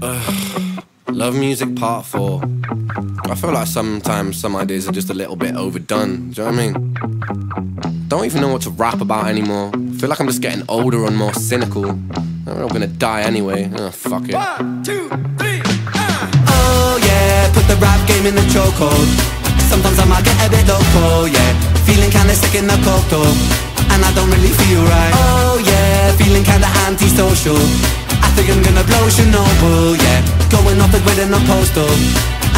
Love Music Part 4. I feel like sometimes some ideas are just a little bit overdone. Do you know what I mean? Don't even know what to rap about anymore. Feel like I'm just getting older and more cynical. I'm not gonna die anyway. Oh, fuck it. One, two, three, uh. Oh yeah, put the rap game in the chokehold. Sometimes I might get a bit loco, yeah. Feeling kinda sick in the cold though. And I don't really feel right. Oh yeah, feeling kinda antisocial. Think I'm gonna blow Chernobyl, yeah. Going off it with an postal.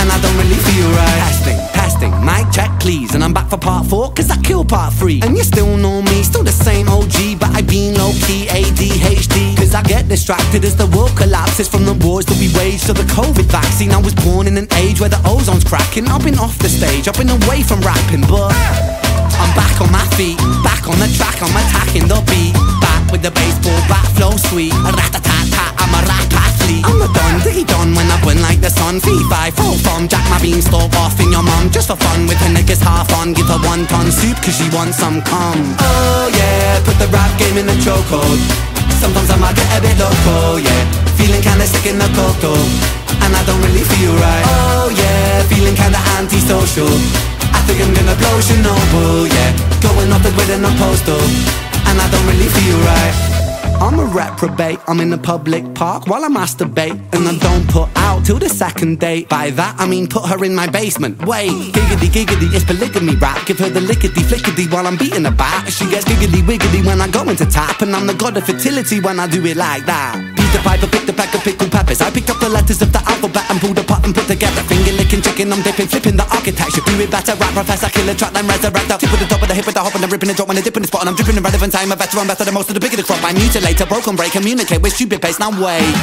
And I don't really feel right. Testing, testing, mic check please. And I'm back for part 4 cause I killed part 3 And you still know me, still the same OG But I've been low-key ADHD Cause I get distracted as the world collapses From the wars that we wage to the COVID vaccine. I was born in an age where the ozone's cracking. I've been off the stage, I've been away from rapping But I'm back on my feet Back on the track, I'm attacking the beat. Back with the baseball bat flow sweet I'm done, when I burn like the sun. Fee, fi, full form, jack my beanstalk off in your mum. Just for fun with her niggas half on. Give her wonton soup cause she wants some cum. Oh yeah, put the rap game in the chokehold. Sometimes I might get a bit loco, yeah. Feeling kinda sick in the cocoa. And I don't really feel right. Oh yeah, feeling kinda antisocial. I think I'm gonna blow Chernobyl, yeah. Going off it with an postal. And I don't really feel right I'm a reprobate, I'm in a public park while I masturbate And I don't put out till the second date. By that I mean put her in my basement. Wait, giggity giggity, it's polygamy rap. Give her the lickety flickety while I'm beating a bat. She gets giggity wiggity when I go into tap And I'm the god of fertility when I do it like that. Peter Piper picked a pack of pickled peppers. I picked up the letters of the alphabet and pulled apart and put together Finger licking chicken, I'm dipping, flipping the architecture Do it better, rap professor, killer track, then resurrect Tip with the top of the hip with the hop and the ripping and drop when I dip in the spot And I'm dripping in relevant time, a veteran better than most of the bigger the crop I mutilate, a broken break, communicate with stupid pace, now wait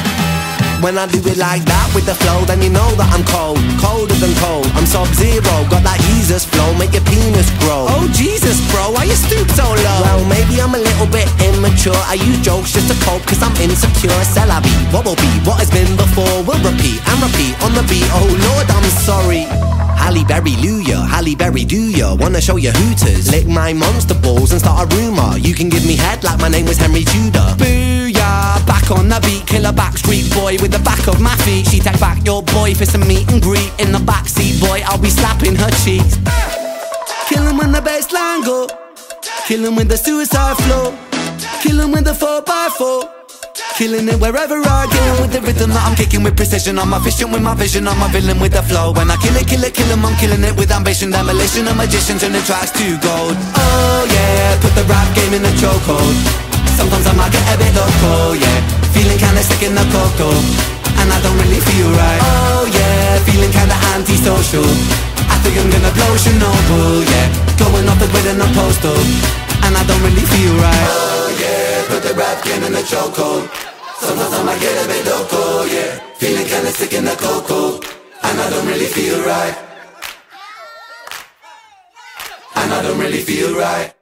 when I do it like that with the flow, then you know that I'm cold, colder than cold. I'm sub-zero, got that Jesus flow, make your penis grow. Oh Jesus, bro, why you stoop so low? Well, maybe I'm a little bit immature. I use jokes just to cope, cause I'm insecure. Vie, what will be, what has been before repeat and repeat on the beat. Oh Lord, I'm sorry. Halle Berry, Luya, Halle Berry, do ya? Wanna show you hooters? Lick my monster balls and start a rumor. You can give me head like my name was Henry Tudor. Booyah, back on the beat, killer backstreet boy with the back of my feet. She take back your boy for some meet and greet in the backseat, boy. I'll be slapping her cheeks. Kill him when the bassline go. Kill him with the suicide flow. Kill him with the 4x4. Killing it wherever I go with the rhythm that I'm kicking with precision. I'm efficient with my vision, I'm a villain with the flow. When I kill it, kill it, kill 'em, I'm killing it with ambition. Demolition, a magician, turn the tracks to gold. Oh yeah, put the rap game in the chokehold. Sometimes I might get a bit loco, yeah. Feeling kinda sick in the cocoa. And I don't really feel right. Oh yeah, feeling kinda antisocial. I think I'm gonna blow Chernobyl, yeah. Going off the grid in a postal. And I don't really feel right put the rap game in the chokehold Sometimes I might get a bit loco, yeah. Feeling kinda sick in the cocoa And I don't really feel right. And I don't really feel right